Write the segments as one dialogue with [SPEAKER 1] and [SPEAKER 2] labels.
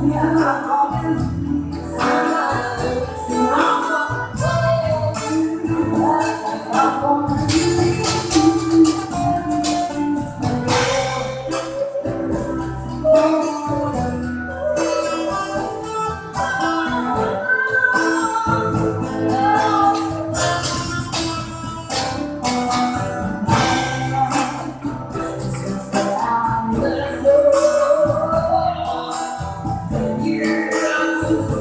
[SPEAKER 1] Yeah, I'm Yeah.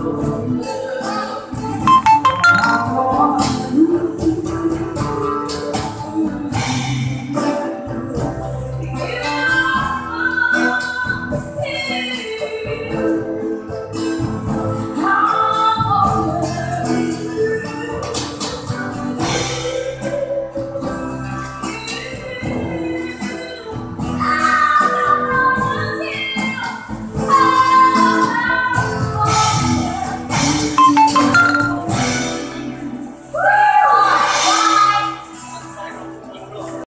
[SPEAKER 1] Oh.